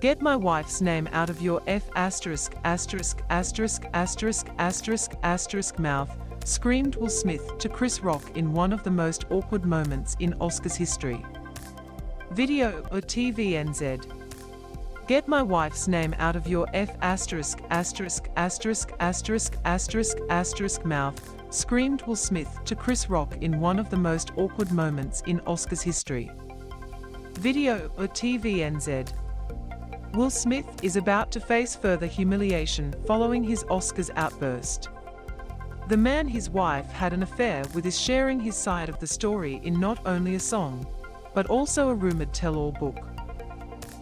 Get my wife's name out of your F asterisk asterisk asterisk asterisk asterisk asterisk mouth, screamed Will Smith to Chris Rock in one of the most awkward moments in Oscars history. Video or TVNZ. Get my wife's name out of your F asterisk asterisk asterisk asterisk asterisk asterisk mouth, screamed Will Smith to Chris Rock in one of the most awkward moments in Oscars history. Video or TVNZ. Will Smith is about to face further humiliation following his Oscars outburst. The man his wife had an affair with is sharing his side of the story in not only a song, but also a rumored tell-all book.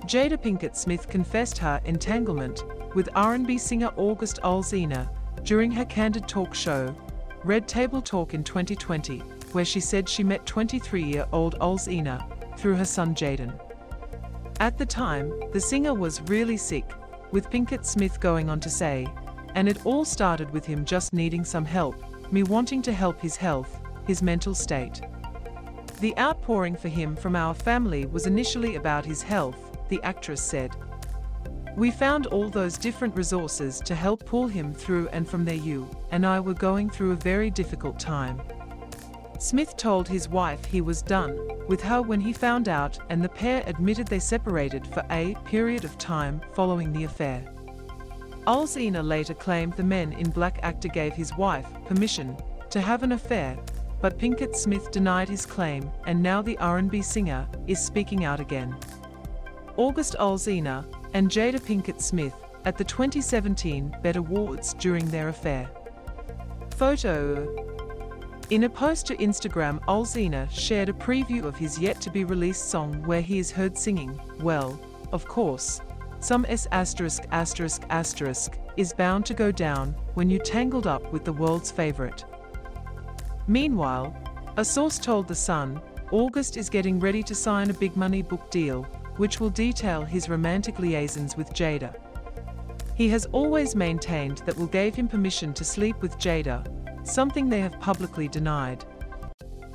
Jada Pinkett Smith confessed her entanglement with R&B singer August Alsina during her candid talk show, Red Table Talk in 2020, where she said she met 23-year-old Alsina through her son Jaden. At the time, the singer was really sick, with Pinkett Smith going on to say, and it all started with him just needing some help, me wanting to help his health, his mental state. The outpouring for him from our family was initially about his health, the actress said. We found all those different resources to help pull him through and from there you and I were going through a very difficult time. Smith told his wife he was done with her when he found out and the pair admitted they separated for a period of time following the affair. Alsina later claimed the Men in Black actor gave his wife permission to have an affair, but Pinkett Smith denied his claim and now the R&B singer is speaking out again. August Alsina and Jada Pinkett Smith at the 2017 BET Awards during their affair. Photo in a post to Instagram, Alsina shared a preview of his yet-to-be-released song where he is heard singing, well, of course, some S asterisk asterisk asterisk is bound to go down when you tangled up with the world's favorite. Meanwhile, a source told The Sun, August is getting ready to sign a big money book deal, which will detail his romantic liaisons with Jada. He has always maintained that Will gave him permission to sleep with Jada, something they have publicly denied.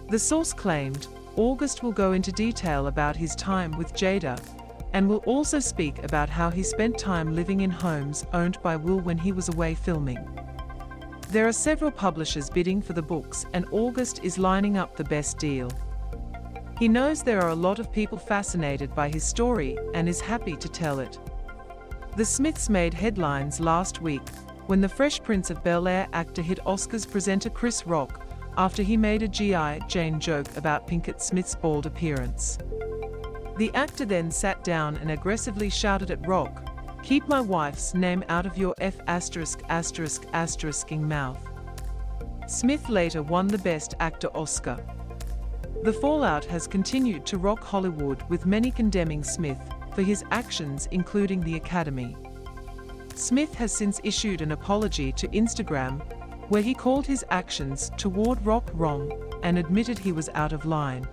The source claimed, August will go into detail about his time with Jada, and will also speak about how he spent time living in homes owned by Will when he was away filming. There are several publishers bidding for the books and August is lining up the best deal. He knows there are a lot of people fascinated by his story and is happy to tell it. The Smiths made headlines last week when the Fresh Prince of Bel-Air actor hit Oscars presenter Chris Rock after he made a G.I. Jane joke about Pinkett Smith's bald appearance. The actor then sat down and aggressively shouted at Rock, Keep my wife's name out of your F asterisk asterisk asterisking mouth. Smith later won the Best Actor Oscar. The fallout has continued to rock Hollywood with many condemning Smith for his actions including the Academy. Smith has since issued an apology to Instagram, where he called his actions toward Rock wrong and admitted he was out of line.